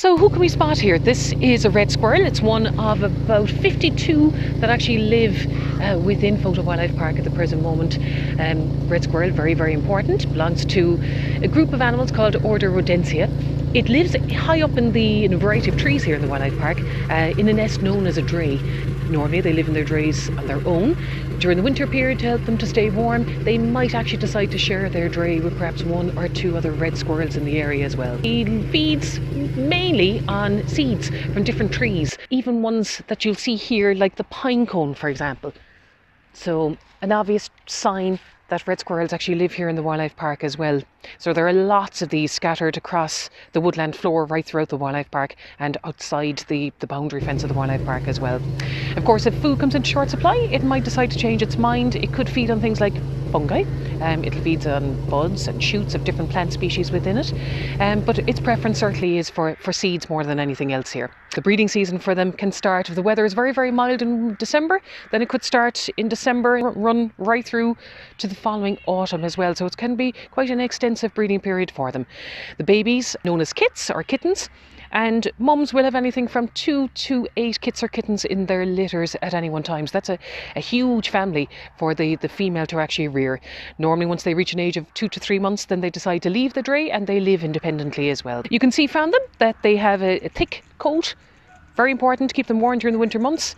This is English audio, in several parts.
So who can we spot here? This is a red squirrel. It's one of about 52 that actually live uh, within Fota Wildlife Park at the present moment. Um, red squirrel, very, very important, belongs to a group of animals called Order Rodentia. It lives high up in the in a variety of trees here in the wildlife park, uh, in a nest known as a dray. Normally, they live in their drays on their own. During the winter period, to help them to stay warm, they might actually decide to share their dray with perhaps one or two other red squirrels in the area as well. He feeds mainly on seeds from different trees, even ones that you'll see here, like the pine cone, for example. So, an obvious sign that red squirrels actually live here in the wildlife park as well. So there are lots of these scattered across the woodland floor right throughout the wildlife park and outside the, the boundary fence of the wildlife park as well. Of course, if food comes into short supply, it might decide to change its mind. It could feed on things like fungi. Um, it feeds on buds and shoots of different plant species within it. Um, but its preference certainly is for, for seeds more than anything else here. The breeding season for them can start if the weather is very, very mild in December, then it could start in December, and run right through to the following autumn as well. So it can be quite an extensive breeding period for them. The babies, known as kits or kittens, and mums will have anything from two to eight kits or kittens in their litters at any one time. So that's a, a huge family for the, the female to actually rear. Normally, once they reach an age of two to three months, then they decide to leave the dray and they live independently as well. You can see from them that they have a, a thick coat, very important to keep them warm during the winter months.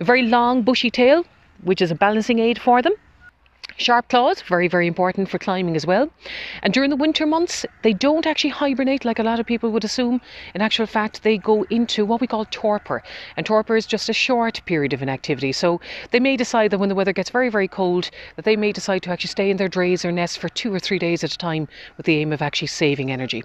A very long, bushy tail, which is a balancing aid for them. Sharp claws, very, very important for climbing as well. And during the winter months, they don't actually hibernate like a lot of people would assume. In actual fact, they go into what we call torpor. And torpor is just a short period of inactivity. So they may decide that when the weather gets very, very cold, that they may decide to actually stay in their drays or nests for two or three days at a time with the aim of actually saving energy.